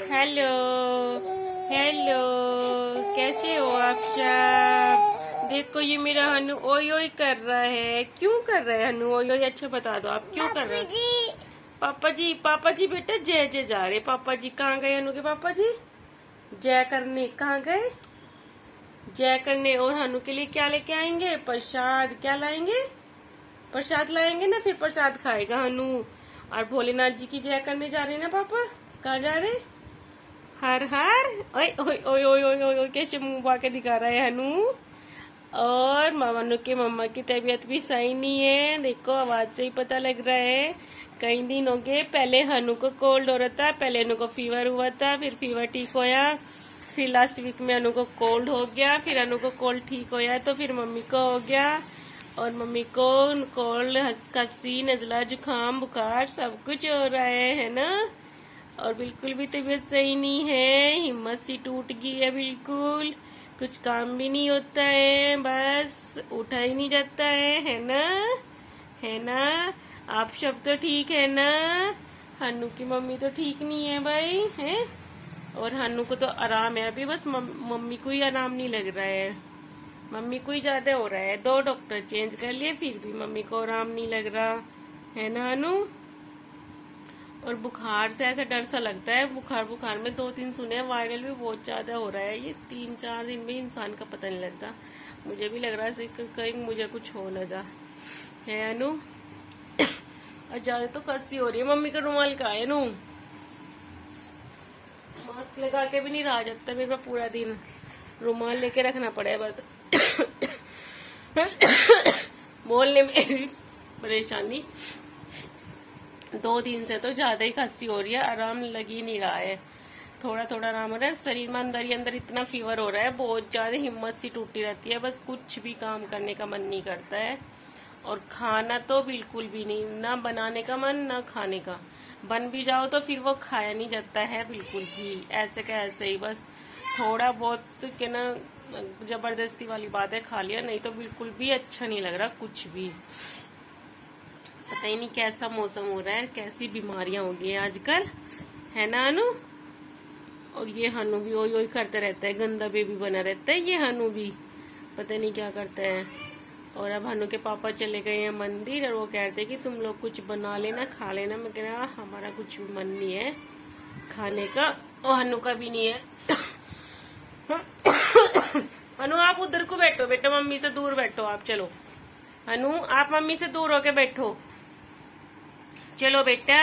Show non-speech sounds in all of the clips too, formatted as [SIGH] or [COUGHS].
Hello hello कैसे हो आप सब? देखो ये मेरा हनु ओई ओई कर रहा है। क्यों कर रहा है हनु ओई ओई अच्छा बता दो आप क्यों कर रहे हैं? पापा जी पापा जी बेटा जय जय जा रहे। पापा जी कहाँ गए हनु के पापा जी? जय करने कहाँ गए? जय करने और हनु के लिए क्या लेके आएँगे? प्रसाद क्या लाएँगे? प्रसाद लाएँगे ना फिर प्रसाद खाएगा हनु। और भोलेनाथ जी की जय करने जा रहे हैं ना पापा? कहाँ जा रहे? हर हर। ओए ओए ओए ओए ओए कैसे मुँह पा के दिखा रहा है हनु? और मनु के मम्मा की तबीयत भी सही नहीं है। देखो, आवाज़ से ही पता लग रहा है। कई दिन हो गए पहले हनु को कोल्ड हो रहा था, पहले हनु को फीवर हुआ था, फिर फीवर ठीक होया। फिर लास्ट वीक में अनु को कोल्ड हो गया, फिर अनु को कोल्ड ठीक होया तो फिर मम्मी को हो गया। और मम्मी को कोल्ड खसी नजला जुकाम बुखार, सब कुछ हो रहा है है ना? और बिल्कुल भी तबीयत सही नहीं है, हिम्मत सी टूट गई है बिल्कुल। कुछ काम भी नहीं होता है, बस उठा ही नहीं जाता है है ना? है ना? आप सब तो ठीक है ना? हनु की मम्मी तो ठीक नहीं है भाई, है? और हनु को तो आराम है, अभी बस मम्मी को ही आराम नहीं लग रहा है। मम्मी को ही ज़्यादा हो रहा है, दो डॉक्टर चेंज कर लिए, फिर भी मम्मी को आराम नहीं लग रहा। है ना हनु और बुखार से ऐसा डर सा लगता है, बुखार बुखार में दो तीन सुने वायरल भी बहुत ज़्यादा हो रहा है। ये तीन चार दिन में इंसान का पता नहीं लगता। मुझे भी लग रहा है कहीं मुझे कुछ हो जा। है अनु? और ज़्यादा तो कस्ती हो रही है, मम्मी का रुमाल का है नु मास्क लगा के भी नहीं रहा जाता मेरे पास पूरा दिन। रुमाल लेके रखना पड़े बस। [COUGHS] बोलने में परेशानी। दो दिन से तो ज़्यादा ही खांसी हो रही है, आराम लग ही नहीं रहा है। थोड़ा थोड़ा आराम हो रहा है, शरीर में अंदर ही अंदर इतना फीवर हो रहा है, बहुत ज़्यादा हिम्मत सी टूटी रहती है, बस कुछ भी काम करने का मन नहीं करता है। और खाना तो बिल्कुल भी नहीं, ना बनाने का मन, ना खाने का। बन भी जाओ तो फिर वो खाया नहीं जाता है बिल्कुल भी, ऐसे का ऐसे ही बस। थोड़ा बहुत के ना, ज़बरदस्ती वाली बात है, खा लिया, नहीं तो बिल्कुल भी अच्छा नहीं लग रहा कुछ भी। पता ही नहीं कैसा मौसम हो रहा है, कैसी बीमारियाँ हो गई आजकल। है ना, अनु? और ये हनु भी ओई ओई करते रहता है, गंदा बेबी बना रहता है ये हनु भी। पता नहीं क्या करता है। और अब हनु के पापा चले गए हैं मंदिर और वो कहते हैं कि तुम लोग कुछ बना लेना, खा लेना। मैं कह रहा हमारा कुछ भी मन नहीं है खाने का और हनु का भी नहीं है। [COUGHS] हनु, आप उधर को बैठो बेटा, मम्मी से दूर बैठो, आप चलो। हनु, आप मम्मी से दूर होके बैठो। चलो बेटा।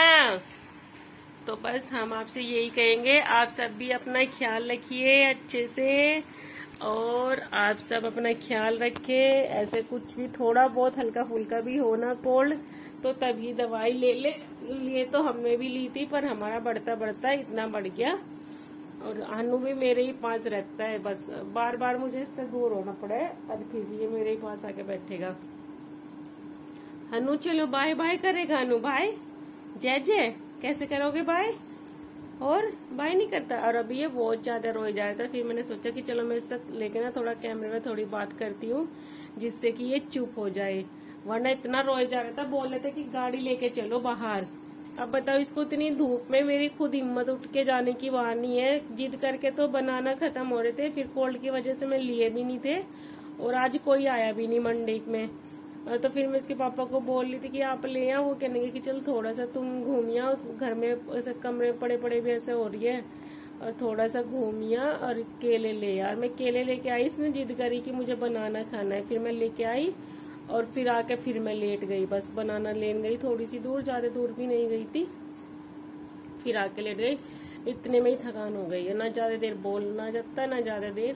तो बस हम आपसे यही कहेंगे, आप सब भी अपना ख्याल रखिए अच्छे से, और आप सब अपना ख्याल रखे। ऐसे कुछ भी थोड़ा बहुत हल्का फुल्का भी होना कोल्ड तो तभी दवाई ले ले। लिए तो हमने भी ली थी, पर हमारा बढ़ता बढ़ता इतना बढ़ गया। और अनु भी मेरे ही पास रहता है, बस बार बार मुझे इससे दूर होना पड़े, पर फिर भी ये मेरे ही पास आके बैठेगा। हनु चलो बाय बाय करेगा अनु बाय जय जय। कैसे करोगे बाय और बाय नहीं करता। और अभी ये बहुत ज़्यादा रोए जा रहा था, फिर मैंने सोचा कि चलो मैं इससे लेके ना थोड़ा कैमरे में थोड़ी बात करती हूँ, जिससे कि ये चुप हो जाए। वरना इतना रोए जा रहा था, बोल रहे थे कि गाड़ी लेके चलो बाहर। अब बताओ, इसको इतनी धूप में मेरी खुद हिम्मत उठ के जाने की बात नहीं है। जिद करके तो बनाना खत्म हो रहे थे, फिर कोल्ड की वजह से मैं लिए भी नहीं थे, और आज कोई आया भी नहीं मंडे में। तो फिर मैं इसके पापा को बोल रही थी कि आप ले आओ, वो कहने के कि चल थोड़ा सा तुम घूमिया घर में ऐसे कमरे पड़े पड़े भी ऐसे हो रही है। और थोड़ा सा घूमिया और केले ले यार मैं केले लेके आई, इसने जिद करी कि मुझे बनाना खाना है। फिर मैं लेके आई और फिर आके फिर मैं लेट गई। बस बनाना लेन गई थोड़ी सी दूर, ज़्यादा दूर भी नहीं गई थी। फिर आके लेट गई। इतने में ही थकान हो गई है। ना ज़्यादा देर बोलना जाता ना ज़्यादा देर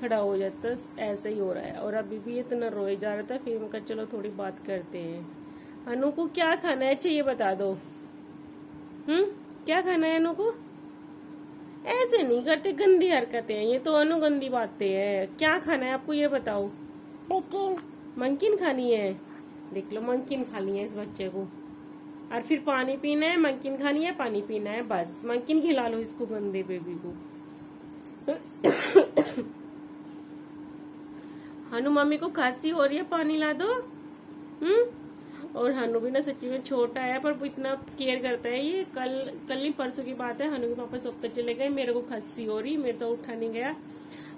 खड़ा हो जाता ऐसे ही हो रहा है। और अभी भी इतना रोए जा रहा था फिर मैं चलो थोड़ी बात करते हैं। अनु को क्या खाना है? चाहिए बता दो। हम्म? क्या खाना है अनु को? ऐसे नहीं करते गंदी हरकतें हैं। ये तो अनु गंदी बातें हैं। क्या खाना है? आपको ये बताओ। मंकिन खानी है? देख लो मंकिन खानी है इस बच्चे को। और फिर पानी पीना है मंकिन खानी है पानी पीना है बस। मंकिन खिला लो इसको गंदे बेबी को। हनु मम्मी को खांसी हो रही है, पानी ला दो। हम्म? और हनु भी ना सच्ची में छोटा है, पर इतना केयर करता है। ये कल कल नहीं, परसों की बात है, हनु के पापा सोकर चले गए, मेरे को खस्सी हो रही, मेरे तो उठा नहीं गया।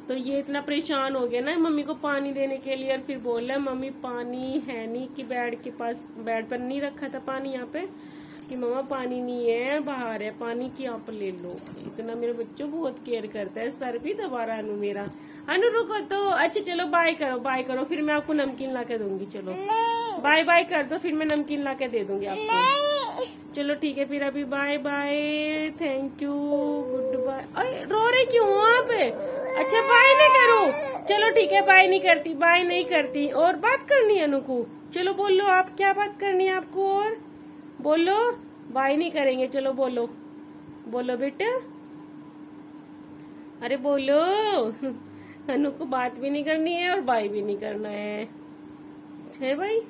तो ये इतना परेशान हो गया ना मम्मी को पानी देने के लिए, और फिर बोल, मम्मी, पानी है नहीं कि बेड के पास, बेड पर नहीं रखा था पानी यहाँ पे? कि, मम्मा, पानी नहीं है, बाहर है, पानी की आप ले लो। इतना मेरे बच्चों बहुत केयर करता है, सर भी दबा रहा मेरा। अनु रुको तो। अच्छा चलो बाय करो बाय करो। फिर मैं आपको नमकीन ला के दूँगी चलो। बाय बाय कर दो फिर मैं नमकीन ला के दे दूँगी आपको। चलो ठीक है फिर अभी bye bye thank you good bye अरे रो रहे क्यों आप? अच्छा बाय नहीं करो। चलो ठीक है बाय नहीं करती बाय नहीं करती। और बात करनी है अनु को। चलो बोलो आप क्या बात करनी है आपको और? बोलो बाय नहीं करेंगे चलो बोलो। बोलो बेटा। अरे बोलो। अनु को बात भी नहीं करनी है और बाय भी नहीं करना है। है भाई।